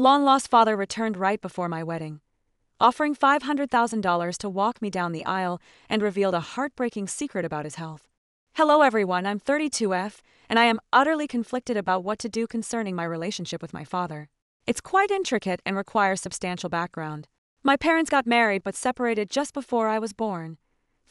long lost father returned right before my wedding, offering $500,000 to walk me down the aisle and revealed a heartbreaking secret about his health. Hello, everyone, I'm 32F, and I am utterly conflicted about what to do concerning my relationship with my father. It's quite intricate and requires substantial background. My parents got married but separated just before I was born,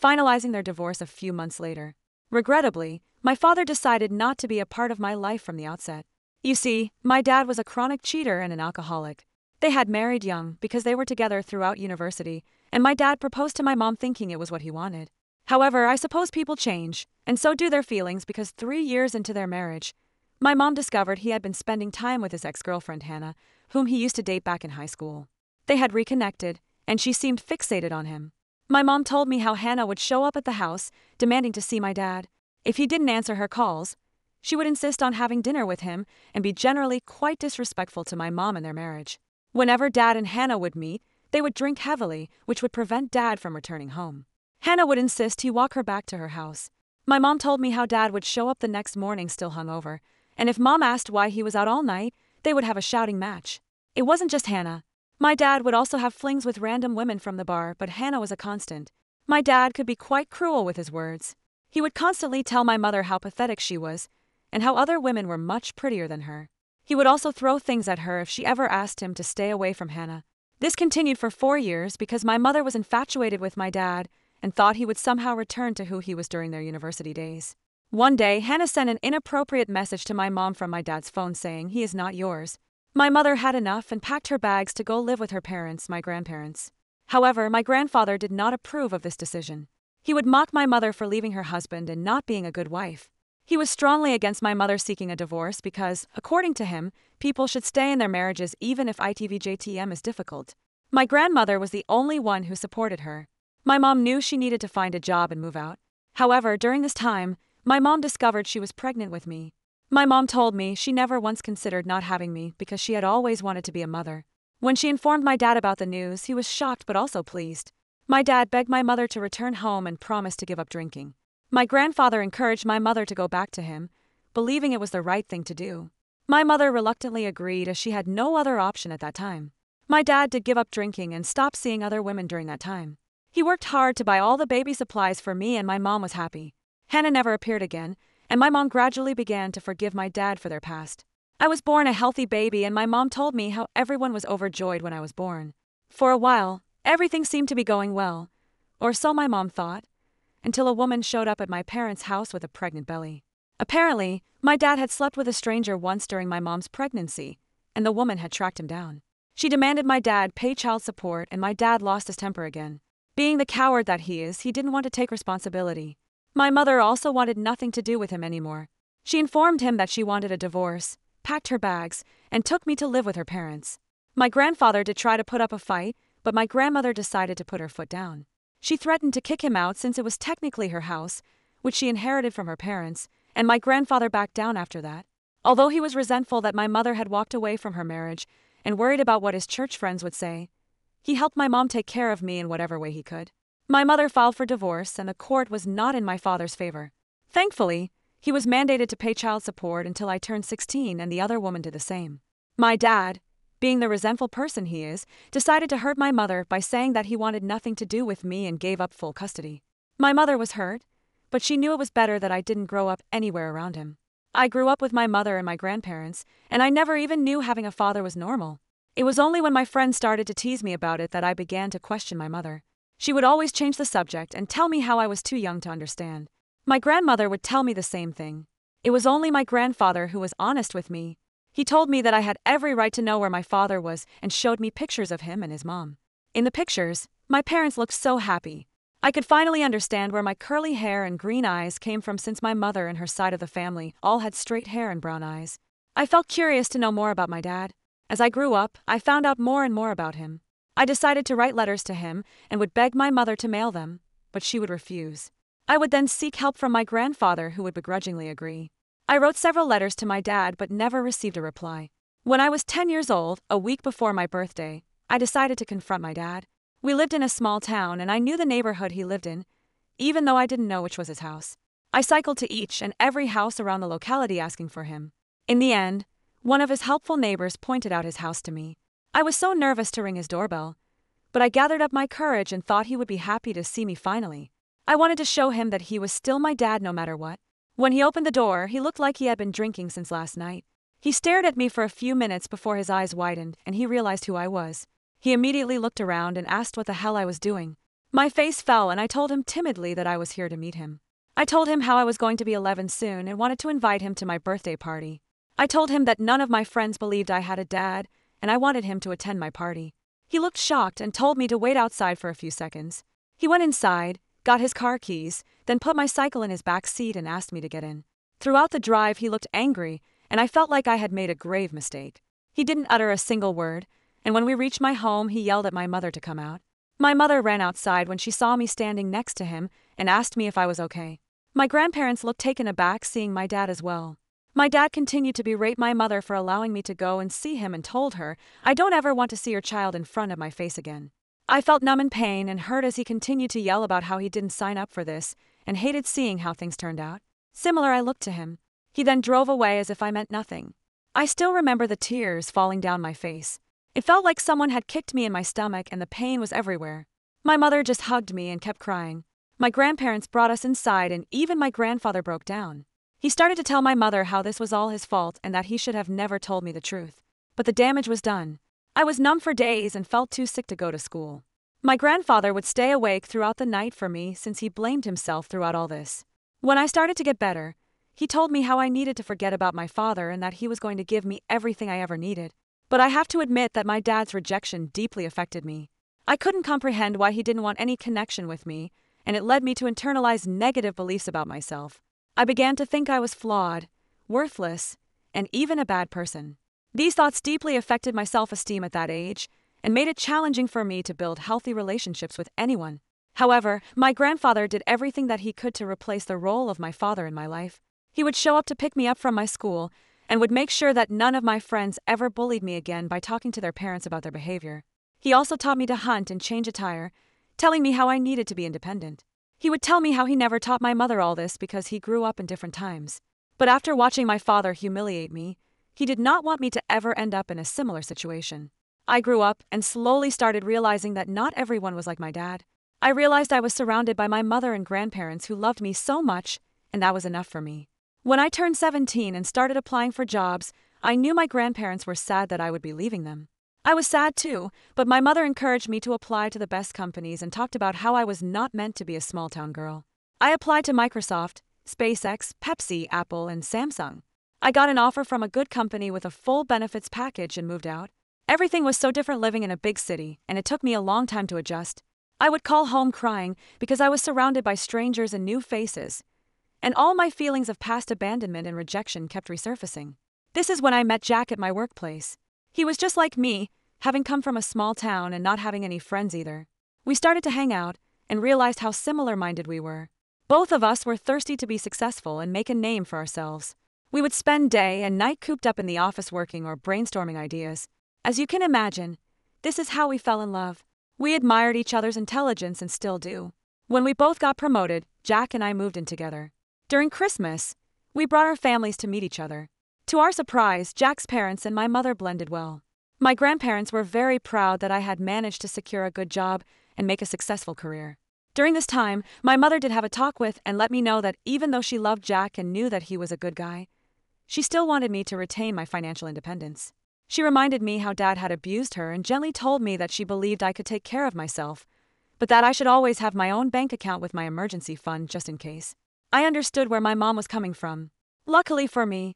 finalizing their divorce a few months later. Regrettably, my father decided not to be a part of my life from the outset. You see, my dad was a chronic cheater and an alcoholic. They had married young because they were together throughout university, and my dad proposed to my mom thinking it was what he wanted. However, I suppose people change, and so do their feelings because three years into their marriage, my mom discovered he had been spending time with his ex girlfriend Hannah, whom he used to date back in high school. They had reconnected, and she seemed fixated on him. My mom told me how Hannah would show up at the house, demanding to see my dad. If he didn't answer her calls, she would insist on having dinner with him and be generally quite disrespectful to my mom and their marriage. Whenever Dad and Hannah would meet, they would drink heavily, which would prevent Dad from returning home. Hannah would insist he walk her back to her house. My mom told me how Dad would show up the next morning still hungover, and if Mom asked why he was out all night, they would have a shouting match. It wasn't just Hannah. My dad would also have flings with random women from the bar, but Hannah was a constant. My dad could be quite cruel with his words. He would constantly tell my mother how pathetic she was, and how other women were much prettier than her. He would also throw things at her if she ever asked him to stay away from Hannah. This continued for four years because my mother was infatuated with my dad and thought he would somehow return to who he was during their university days. One day, Hannah sent an inappropriate message to my mom from my dad's phone saying, He is not yours. My mother had enough and packed her bags to go live with her parents, my grandparents. However, my grandfather did not approve of this decision. He would mock my mother for leaving her husband and not being a good wife. He was strongly against my mother seeking a divorce because, according to him, people should stay in their marriages even if ITVJTM is difficult. My grandmother was the only one who supported her. My mom knew she needed to find a job and move out. However, during this time, my mom discovered she was pregnant with me. My mom told me she never once considered not having me because she had always wanted to be a mother. When she informed my dad about the news, he was shocked but also pleased. My dad begged my mother to return home and promised to give up drinking. My grandfather encouraged my mother to go back to him, believing it was the right thing to do. My mother reluctantly agreed as she had no other option at that time. My dad did give up drinking and stop seeing other women during that time. He worked hard to buy all the baby supplies for me, and my mom was happy. Hannah never appeared again, and my mom gradually began to forgive my dad for their past. I was born a healthy baby, and my mom told me how everyone was overjoyed when I was born. For a while, everything seemed to be going well, or so my mom thought, until a woman showed up at my parents' house with a pregnant belly. Apparently, my dad had slept with a stranger once during my mom's pregnancy, and the woman had tracked him down. She demanded my dad pay child support, and my dad lost his temper again. Being the coward that he is, he didn't want to take responsibility. My mother also wanted nothing to do with him anymore. She informed him that she wanted a divorce, packed her bags, and took me to live with her parents. My grandfather did try to put up a fight, but my grandmother decided to put her foot down. She threatened to kick him out since it was technically her house, which she inherited from her parents, and my grandfather backed down after that. Although he was resentful that my mother had walked away from her marriage and worried about what his church friends would say, he helped my mom take care of me in whatever way he could. My mother filed for divorce, and the court was not in my father's favor. Thankfully, he was mandated to pay child support until I turned 16, and the other woman did the same. My dad, being the resentful person he is, decided to hurt my mother by saying that he wanted nothing to do with me and gave up full custody. My mother was hurt, but she knew it was better that I didn't grow up anywhere around him. I grew up with my mother and my grandparents, and I never even knew having a father was normal. It was only when my friends started to tease me about it that I began to question my mother. She would always change the subject and tell me how I was too young to understand. My grandmother would tell me the same thing. It was only my grandfather who was honest with me. He told me that I had every right to know where my father was and showed me pictures of him and his mom. In the pictures, my parents looked so happy. I could finally understand where my curly hair and green eyes came from since my mother and her side of the family all had straight hair and brown eyes. I felt curious to know more about my dad. As I grew up, I found out more and more about him. I decided to write letters to him and would beg my mother to mail them, but she would refuse. I would then seek help from my grandfather, who would begrudgingly agree. I wrote several letters to my dad but never received a reply. When I was 10 years old, a week before my birthday, I decided to confront my dad. We lived in a small town and I knew the neighborhood he lived in, even though I didn't know which was his house. I cycled to each and every house around the locality asking for him. In the end, One of his helpful neighbors pointed out his house to me. I was so nervous to ring his doorbell. But I gathered up my courage and thought he would be happy to see me finally. I wanted to show him that he was still my dad no matter what. When he opened the door, he looked like he had been drinking since last night. He stared at me for a few minutes before his eyes widened and he realized who I was. He immediately looked around and asked what the hell I was doing. My face fell and I told him timidly that I was here to meet him. I told him how I was going to be 11 soon and wanted to invite him to my birthday party. I told him that none of my friends believed I had a dad and I wanted him to attend my party. He looked shocked and told me to wait outside for a few seconds. He went inside, got his car keys, then put my cycle in his back seat and asked me to get in. Throughout the drive, he looked angry, and I felt like I had made a grave mistake. He didn't utter a single word, and when we reached my home, he yelled at my mother to come out. My mother ran outside when she saw me standing next to him and asked me if I was okay. My grandparents looked taken aback seeing my dad as well. My dad continued to berate my mother for allowing me to go and see him and told her, I don't ever want to see your child in front of my face again. I felt numb in pain and hurt as he continued to yell about how he didn't sign up for this and hated seeing how things turned out. Similar, I looked to him. He then drove away as if I meant nothing. I still remember the tears falling down my face. It felt like someone had kicked me in my stomach and the pain was everywhere. My mother just hugged me and kept crying. My grandparents brought us inside and even my grandfather broke down. He started to tell my mother how this was all his fault and that he should have never told me the truth. But the damage was done. I was numb for days and felt too sick to go to school. My grandfather would stay awake throughout the night for me since he blamed himself throughout all this. When I started to get better, he told me how I needed to forget about my father and that he was going to give me everything I ever needed. But I have to admit that my dad's rejection deeply affected me. I couldn't comprehend why he didn't want any connection with me, and it led me to internalize negative beliefs about myself. I began to think I was flawed, worthless, and even a bad person. These thoughts deeply affected my self esteem at that age and made it challenging for me to build healthy relationships with anyone. However, my grandfather did everything that he could to replace the role of my father in my life. He would show up to pick me up from my school and would make sure that none of my friends ever bullied me again by talking to their parents about their behavior. He also taught me to hunt and change attire, telling me how I needed to be independent. He would tell me how he never taught my mother all this because he grew up in different times. But after watching my father humiliate me, he did not want me to ever end up in a similar situation. I grew up and slowly started realizing that not everyone was like my dad. I realized I was surrounded by my mother and grandparents who loved me so much, and that was enough for me. When I turned 17 and started applying for jobs, I knew my grandparents were sad that I would be leaving them. I was sad too, but my mother encouraged me to apply to the best companies and talked about how I was not meant to be a small town girl. I applied to Microsoft, SpaceX, Pepsi, Apple, and Samsung. I got an offer from a good company with a full benefits package and moved out. Everything was so different living in a big city, and it took me a long time to adjust. I would call home crying because I was surrounded by strangers and new faces, and all my feelings of past abandonment and rejection kept resurfacing. This is when I met Jack at my workplace. He was just like me, having come from a small town and not having any friends either. We started to hang out and realized how similar minded we were. Both of us were thirsty to be successful and make a name for ourselves. We would spend day and night cooped up in the office working or brainstorming ideas. As you can imagine, this is how we fell in love. We admired each other's intelligence and still do. When we both got promoted, Jack and I moved in together. During Christmas, we brought our families to meet each other. To our surprise, Jack's parents and my mother blended well. My grandparents were very proud that I had managed to secure a good job and make a successful career. During this time, my mother did have a talk with and let me know that even though she loved Jack and knew that he was a good guy, she still wanted me to retain my financial independence. She reminded me how dad had abused her and gently told me that she believed I could take care of myself, but that I should always have my own bank account with my emergency fund just in case. I understood where my mom was coming from. Luckily for me,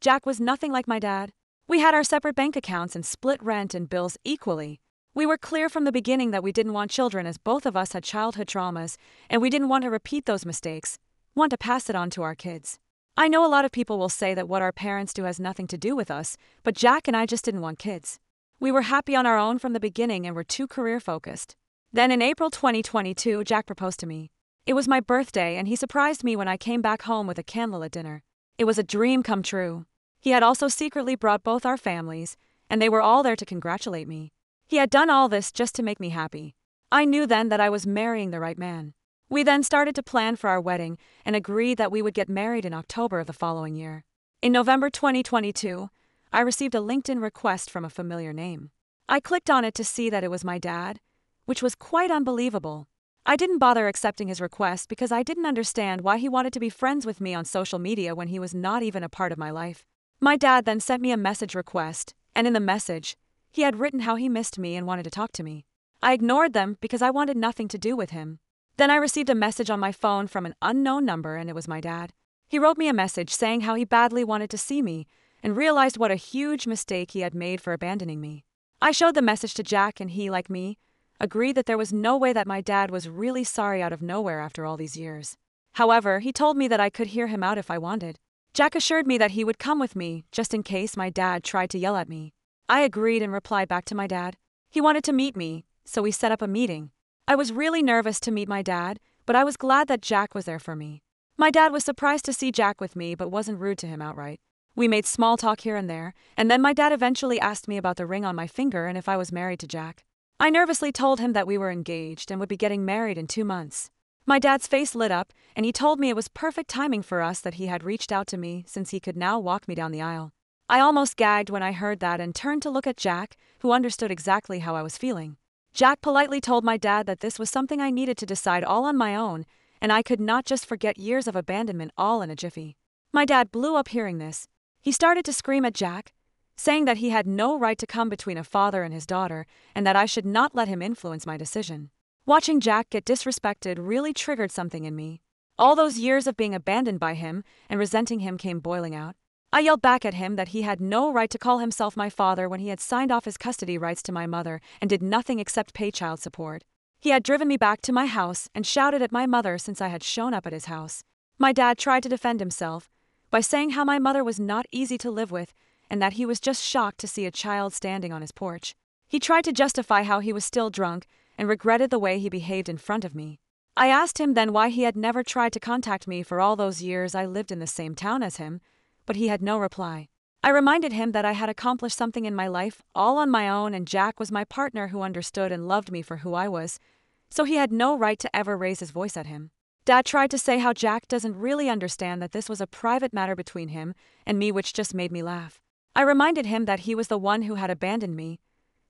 Jack was nothing like my dad. We had our separate bank accounts and split rent and bills equally. We were clear from the beginning that we didn't want children as both of us had childhood traumas, and we didn't want to repeat those mistakes, want to pass it on to our kids. I know a lot of people will say that what our parents do has nothing to do with us, but Jack and I just didn't want kids. We were happy on our own from the beginning and were too career focused. Then in April 2022, Jack proposed to me. It was my birthday, and he surprised me when I came back home with a candlelit dinner. It was a dream come true. He had also secretly brought both our families, and they were all there to congratulate me. He had done all this just to make me happy. I knew then that I was marrying the right man. We then started to plan for our wedding and agreed that we would get married in October of the following year. In November 2022, I received a LinkedIn request from a familiar name. I clicked on it to see that it was my dad, which was quite unbelievable. I didn't bother accepting his request because I didn't understand why he wanted to be friends with me on social media when he was not even a part of my life. My dad then sent me a message request, and in the message, he had written how he missed me and wanted to talk to me. I ignored them because I wanted nothing to do with him. Then I received a message on my phone from an unknown number, and it was my dad. He wrote me a message saying how he badly wanted to see me and realized what a huge mistake he had made for abandoning me. I showed the message to Jack, and he, like me, agreed that there was no way that my dad was really sorry out of nowhere after all these years. However, he told me that I could hear him out if I wanted. Jack assured me that he would come with me, just in case my dad tried to yell at me. I agreed and replied back to my dad. He wanted to meet me, so we set up a meeting. I was really nervous to meet my dad, but I was glad that Jack was there for me. My dad was surprised to see Jack with me, but wasn't rude to him outright. We made small talk here and there, and then my dad eventually asked me about the ring on my finger and if I was married to Jack. I nervously told him that we were engaged and would be getting married in two months. My dad's face lit up, and he told me it was perfect timing for us that he had reached out to me since he could now walk me down the aisle. I almost gagged when I heard that and turned to look at Jack, who understood exactly how I was feeling. Jack politely told my dad that this was something I needed to decide all on my own, and I could not just forget years of abandonment all in a jiffy. My dad blew up hearing this. He started to scream at Jack, saying that he had no right to come between a father and his daughter and that I should not let him influence my decision. Watching Jack get disrespected really triggered something in me. All those years of being abandoned by him and resenting him came boiling out. I yelled back at him that he had no right to call himself my father when he had signed off his custody rights to my mother and did nothing except pay child support. He had driven me back to my house and shouted at my mother since I had shown up at his house. My dad tried to defend himself by saying how my mother was not easy to live with and that he was just shocked to see a child standing on his porch. He tried to justify how he was still drunk and regretted the way he behaved in front of me. I asked him then why he had never tried to contact me for all those years I lived in the same town as him, but he had no reply. I reminded him that I had accomplished something in my life all on my own and Jack was my partner who understood and loved me for who I was, so he had no right to ever raise his voice at him. Dad tried to say how Jack doesn't really understand that this was a private matter between him and me, which just made me laugh. I reminded him that he was the one who had abandoned me,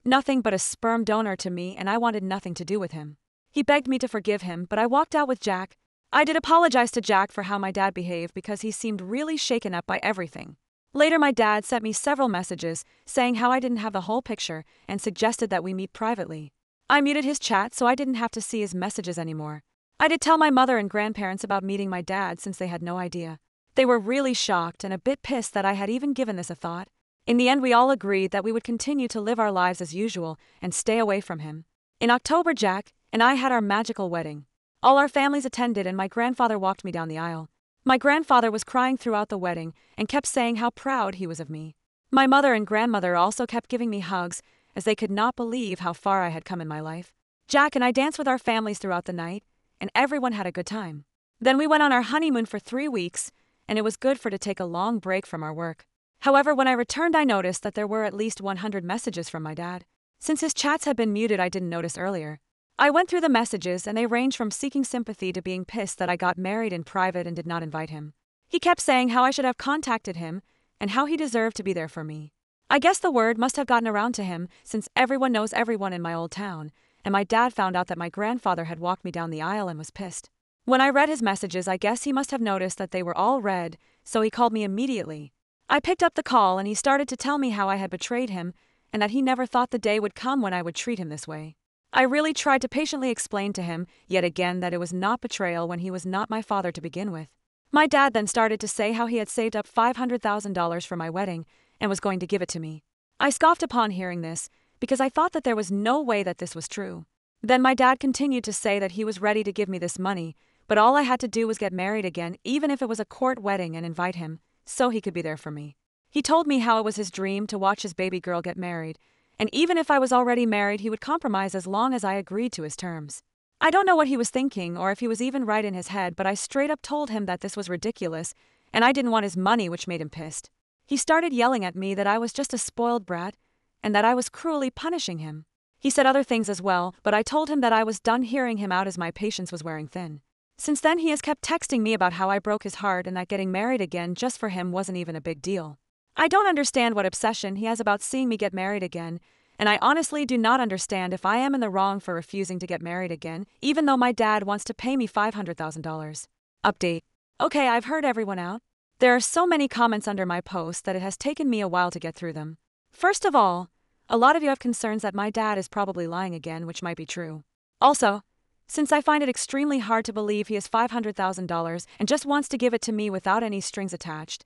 nothing but a sperm donor to me, and I wanted nothing to do with him. He begged me to forgive him, but I walked out with Jack. I did apologize to Jack for how my dad behaved because he seemed really shaken up by everything. Later, my dad sent me several messages saying how I didn't have the whole picture and suggested that we meet privately. I muted his chat so I didn't have to see his messages anymore. I did tell my mother and grandparents about meeting my dad since they had no idea. They were really shocked and a bit pissed that I had even given this a thought. In the end, we all agreed that we would continue to live our lives as usual and stay away from him. In October, Jack and I had our magical wedding. All our families attended, and my grandfather walked me down the aisle. My grandfather was crying throughout the wedding and kept saying how proud he was of me. My mother and grandmother also kept giving me hugs as they could not believe how far I had come in my life. Jack and I danced with our families throughout the night, and everyone had a good time. Then we went on our honeymoon for three weeks and it was good for to take a long break from our work. However, when I returned, I noticed that there were at least 100 messages from my dad. Since his chats had been muted, I didn't notice earlier. I went through the messages, and they ranged from seeking sympathy to being pissed that I got married in private and did not invite him. He kept saying how I should have contacted him and how he deserved to be there for me. I guess the word must have gotten around to him since everyone knows everyone in my old town, and my dad found out that my grandfather had walked me down the aisle and was pissed. When I read his messages, I guess he must have noticed that they were all read, so he called me immediately. I picked up the call and he started to tell me how I had betrayed him and that he never thought the day would come when I would treat him this way. I really tried to patiently explain to him, yet again, that it was not betrayal when he was not my father to begin with. My dad then started to say how he had saved up $500,000 for my wedding and was going to give it to me. I scoffed upon hearing this because I thought that there was no way that this was true. Then my dad continued to say that he was ready to give me this money but all I had to do was get married again, even if it was a court wedding, and invite him, so he could be there for me. He told me how it was his dream to watch his baby girl get married, and even if I was already married, he would compromise as long as I agreed to his terms. I don't know what he was thinking or if he was even right in his head, but I straight up told him that this was ridiculous, and I didn't want his money, which made him pissed. He started yelling at me that I was just a spoiled brat and that I was cruelly punishing him. He said other things as well, but I told him that I was done hearing him out as my patience was wearing thin. Since then, he has kept texting me about how I broke his heart and that getting married again just for him wasn't even a big deal. I don't understand what obsession he has about seeing me get married again, and I honestly do not understand if I am in the wrong for refusing to get married again, even though my dad wants to pay me $500,000. Update. Okay, I've heard everyone out. There are so many comments under my post that it has taken me a while to get through them. First of all, a lot of you have concerns that my dad is probably lying again, which might be true. Also, since I find it extremely hard to believe he has $500,000 and just wants to give it to me without any strings attached,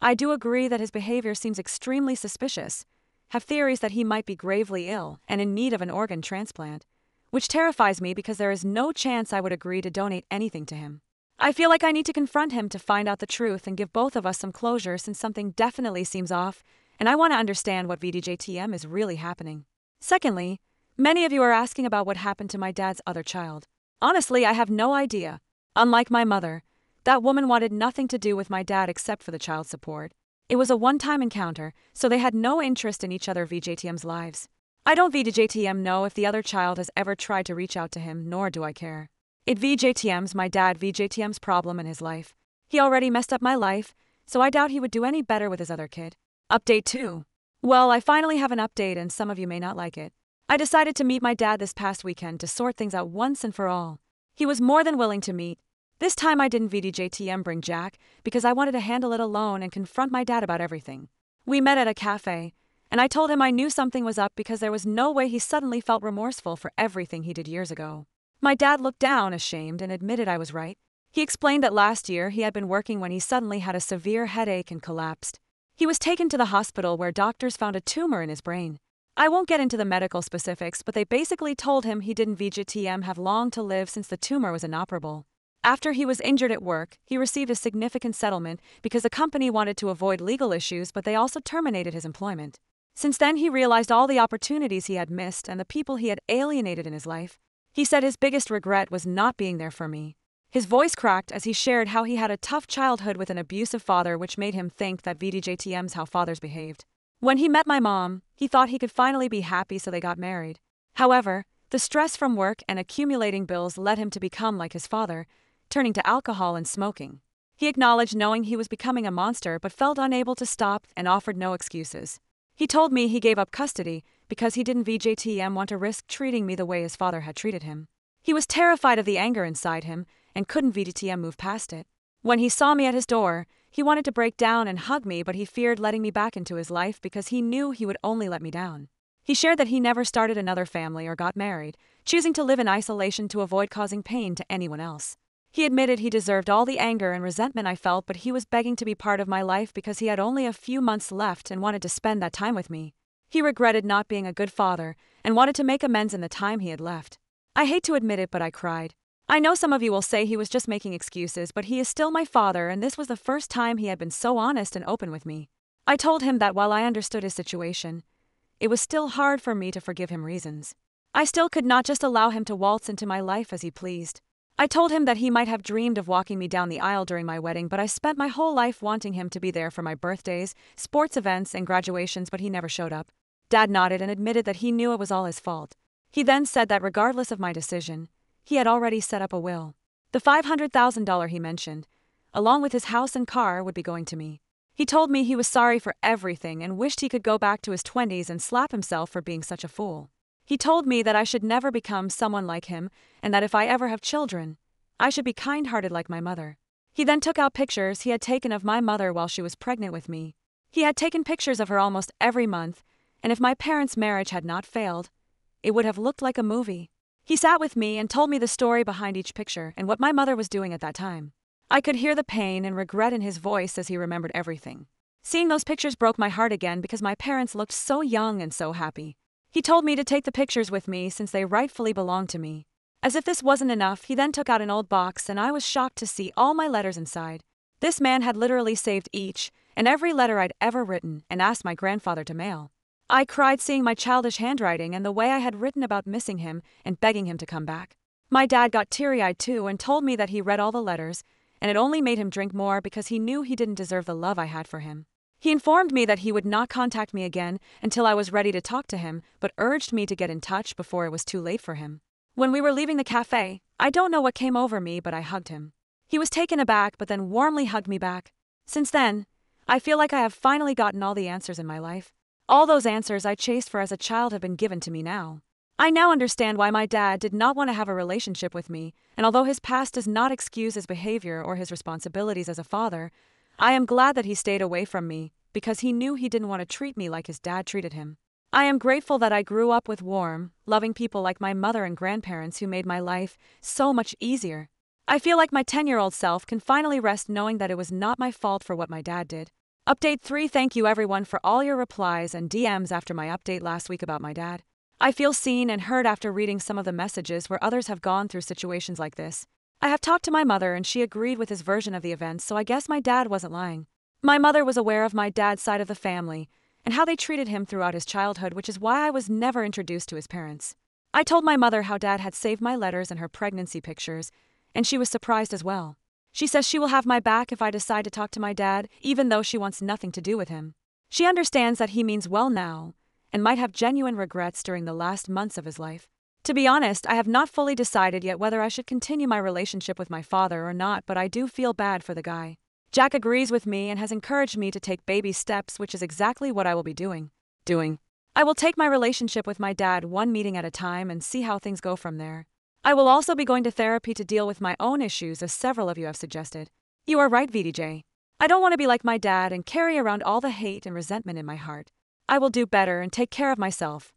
I do agree that his behavior seems extremely suspicious, have theories that he might be gravely ill and in need of an organ transplant, which terrifies me because there is no chance I would agree to donate anything to him. I feel like I need to confront him to find out the truth and give both of us some closure since something definitely seems off, and I want to understand what VDJTM is really happening. Secondly, many of you are asking about what happened to my dad's other child. Honestly, I have no idea. Unlike my mother, that woman wanted nothing to do with my dad except for the child support. It was a one time encounter, so they had no interest in each other VJTM's lives. I don't VJTM know if the other child has ever tried to reach out to him, nor do I care. It VJTM's my dad VJTM's problem in his life. He already messed up my life, so I doubt he would do any better with his other kid. Update 2. Well, I finally have an update, and some of you may not like it. I decided to meet my dad this past weekend to sort things out once and for all. He was more than willing to meet, this time I didn't VDJTM bring Jack because I wanted to handle it alone and confront my dad about everything. We met at a cafe, and I told him I knew something was up because there was no way he suddenly felt remorseful for everything he did years ago. My dad looked down, ashamed, and admitted I was right. He explained that last year he had been working when he suddenly had a severe headache and collapsed. He was taken to the hospital where doctors found a tumor in his brain. I won't get into the medical specifics, but they basically told him he didn't VGTM have long to live since the tumor was inoperable. After he was injured at work, he received a significant settlement because the company wanted to avoid legal issues, but they also terminated his employment. Since then, he realized all the opportunities he had missed and the people he had alienated in his life. He said his biggest regret was not being there for me. His voice cracked as he shared how he had a tough childhood with an abusive father, which made him think that VDJTM's how fathers behaved. When he met my mom, he thought he could finally be happy, so they got married. However, the stress from work and accumulating bills led him to become like his father, turning to alcohol and smoking. He acknowledged knowing he was becoming a monster but felt unable to stop and offered no excuses. He told me he gave up custody because he didn't VJTM want to risk treating me the way his father had treated him. He was terrified of the anger inside him and couldn't VJTM move past it. When he saw me at his door, he wanted to break down and hug me, but he feared letting me back into his life because he knew he would only let me down. He shared that he never started another family or got married, choosing to live in isolation to avoid causing pain to anyone else. He admitted he deserved all the anger and resentment I felt, but he was begging to be part of my life because he had only a few months left and wanted to spend that time with me. He regretted not being a good father and wanted to make amends in the time he had left. I hate to admit it, but I cried. I know some of you will say he was just making excuses, but he is still my father, and this was the first time he had been so honest and open with me. I told him that while I understood his situation, it was still hard for me to forgive him reasons. I still could not just allow him to waltz into my life as he pleased. I told him that he might have dreamed of walking me down the aisle during my wedding, but I spent my whole life wanting him to be there for my birthdays, sports events, and graduations, but he never showed up. Dad nodded and admitted that he knew it was all his fault. He then said that regardless of my decision, he had already set up a will. The $500,000 he mentioned, along with his house and car, would be going to me. He told me he was sorry for everything and wished he could go back to his 20s and slap himself for being such a fool. He told me that I should never become someone like him, and that if I ever have children, I should be kind hearted like my mother. He then took out pictures he had taken of my mother while she was pregnant with me. He had taken pictures of her almost every month, and if my parents' marriage had not failed, it would have looked like a movie. He sat with me and told me the story behind each picture and what my mother was doing at that time. I could hear the pain and regret in his voice as he remembered everything. Seeing those pictures broke my heart again because my parents looked so young and so happy. He told me to take the pictures with me since they rightfully belonged to me. As if this wasn't enough, he then took out an old box and I was shocked to see all my letters inside. This man had literally saved each and every letter I'd ever written and asked my grandfather to mail. I cried seeing my childish handwriting and the way I had written about missing him and begging him to come back. My dad got teary eyed too and told me that he read all the letters, and it only made him drink more because he knew he didn't deserve the love I had for him. He informed me that he would not contact me again until I was ready to talk to him, but urged me to get in touch before it was too late for him. When we were leaving the cafe, I don't know what came over me, but I hugged him. He was taken aback, but then warmly hugged me back. Since then, I feel like I have finally gotten all the answers in my life. All those answers I chased for as a child have been given to me now. I now understand why my dad did not want to have a relationship with me, and although his past does not excuse his behavior or his responsibilities as a father, I am glad that he stayed away from me because he knew he didn't want to treat me like his dad treated him. I am grateful that I grew up with warm, loving people like my mother and grandparents who made my life so much easier. I feel like my 10 year old self can finally rest knowing that it was not my fault for what my dad did. Update 3 Thank you everyone for all your replies and DMs after my update last week about my dad. I feel seen and heard after reading some of the messages where others have gone through situations like this. I have talked to my mother and she agreed with his version of the events, so I guess my dad wasn't lying. My mother was aware of my dad's side of the family and how they treated him throughout his childhood, which is why I was never introduced to his parents. I told my mother how dad had saved my letters and her pregnancy pictures, and she was surprised as well. She says she will have my back if I decide to talk to my dad, even though she wants nothing to do with him. She understands that he means well now, and might have genuine regrets during the last months of his life. To be honest, I have not fully decided yet whether I should continue my relationship with my father or not, but I do feel bad for the guy. Jack agrees with me and has encouraged me to take baby steps, which is exactly what I will be doing. Doing. I will take my relationship with my dad one meeting at a time and see how things go from there. I will also be going to therapy to deal with my own issues, as several of you have suggested. You are right, VDJ. I don't want to be like my dad and carry around all the hate and resentment in my heart. I will do better and take care of myself.